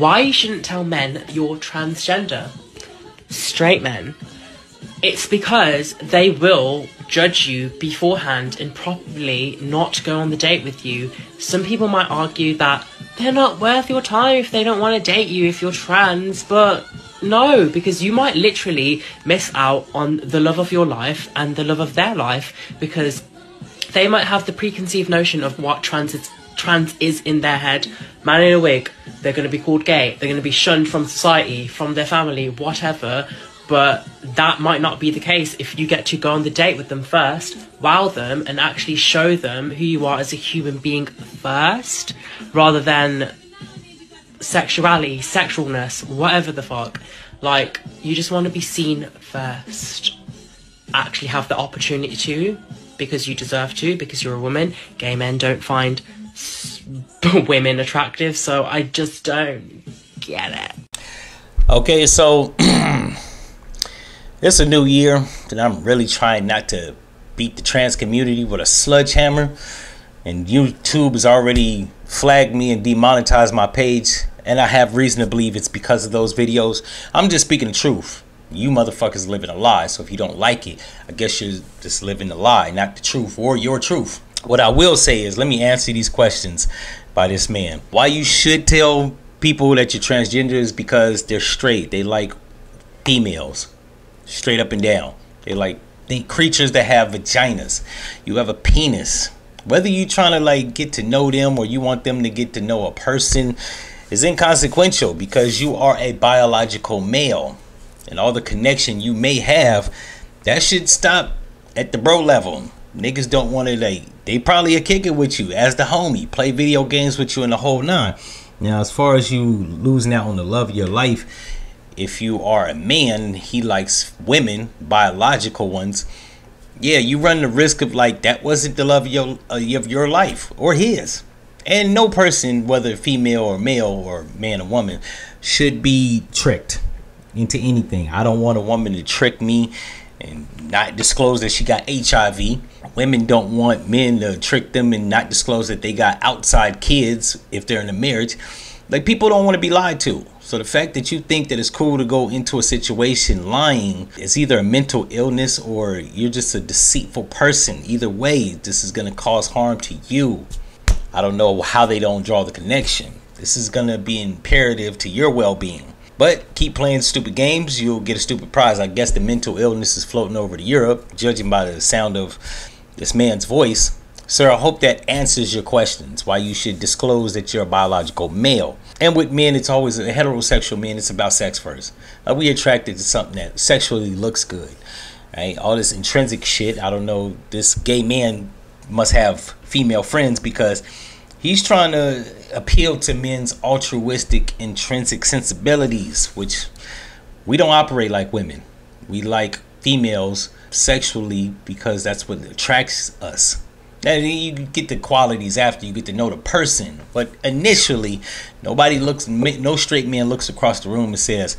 why you shouldn't tell men you're transgender. Straight men. It's because they will judge you beforehand and probably not go on the date with you. Some people might argue that they're not worth your time if they don't want to date you if you're trans, but no, because you might literally miss out on the love of your life and the love of their life because they might have the preconceived notion of what trans is, trans is in their head. Man in a wig, they're going to be called gay, they're going to be shunned from society, from their family, whatever. But that might not be the case if you get to go on the date with them first, wow them, and actually show them who you are as a human being first, rather than sexuality, sexualness, whatever the fuck. Like, you just want to be seen first. Actually have the opportunity to, because you deserve to, because you're a woman. Gay men don't find women attractive, so I just don't get it. Okay, so it's a new year, and I'm really trying not to beat the trans community with a sledgehammer. And YouTube has already flagged me and demonetized my page, and I have reason to believe it's because of those videos. I'm just speaking the truth. You motherfuckers living a lie, so if you don't like it, I guess you're just living a lie, not the truth or your truth. What I will say is, let me answer these questions by this man. Why you should tell people that you're transgender is because they're straight. They like females, straight up and down. They like think creatures that have vaginas. You have a penis. Whether you're trying to like get to know them or you want them to get to know a person is inconsequential because you are a biological male. And all the connection you may have, that should stop at the bro level. Niggas don't want to like they probably a kick it with you as the homie, play video games with you in the whole nine. Now, as far as you losing out on the love of your life, if you are a man, he likes women, biological ones. Yeah, you run the risk of like that wasn't the love of your uh, of your life or his. And no person, whether female or male or man or woman, should be tricked into anything. I don't want a woman to trick me and not disclose that she got HIV. Women don't want men to trick them and not disclose that they got outside kids if they're in a marriage. Like people don't want to be lied to. So the fact that you think that it's cool to go into a situation lying is either a mental illness or you're just a deceitful person. Either way, this is going to cause harm to you. I don't know how they don't draw the connection. This is going to be imperative to your well-being. But keep playing stupid games, you'll get a stupid prize. I guess the mental illness is floating over to Europe, judging by the sound of this man's voice. Sir, I hope that answers your questions. Why you should disclose that you're a biological male. And with men, it's always a heterosexual men. It's about sex first. Uh, we attracted to something that sexually looks good. Right? All this intrinsic shit. I don't know. This gay man must have female friends because he's trying to appeal to men's altruistic intrinsic sensibilities, which we don't operate like women. We like females sexually because that's what attracts us. And you get the qualities after you get to know the person. But initially, nobody looks, no straight man looks across the room and says,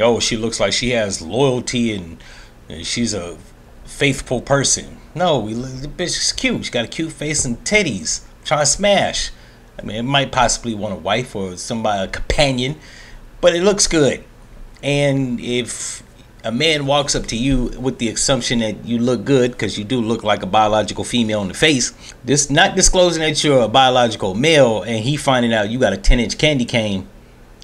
"Oh, she looks like she has loyalty and, and she's a faithful person." No, we the bitch is cute. She got a cute face and titties. Trying to smash. I mean, it might possibly want a wife or somebody a companion, but it looks good. And if a man walks up to you with the assumption that you look good because you do look like a biological female in the face, this not disclosing that you're a biological male and he finding out you got a 10 inch candy cane,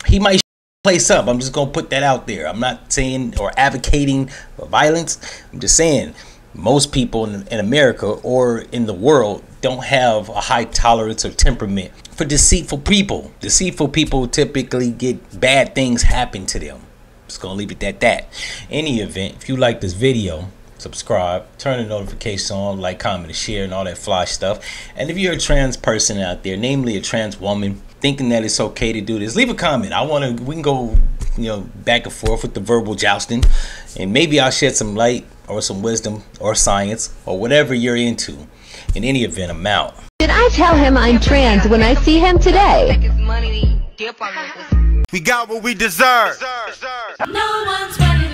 he might place up. I'm just gonna put that out there. I'm not saying or advocating violence. I'm just saying most people in, in America or in the world don't have a high tolerance or temperament for deceitful people. Deceitful people typically get bad things happen to them. Just gonna leave it at that. Any event, if you like this video, subscribe, turn the notifications on, like, comment, and share, and all that fly stuff. And if you're a trans person out there, namely a trans woman, thinking that it's okay to do this, leave a comment. I want to. We can go, you know, back and forth with the verbal jousting, and maybe I'll shed some light or some wisdom or science or whatever you're into. In any event, I'm out. Did I tell him I'm trans when I see him today? We got what we deserve. No one's running.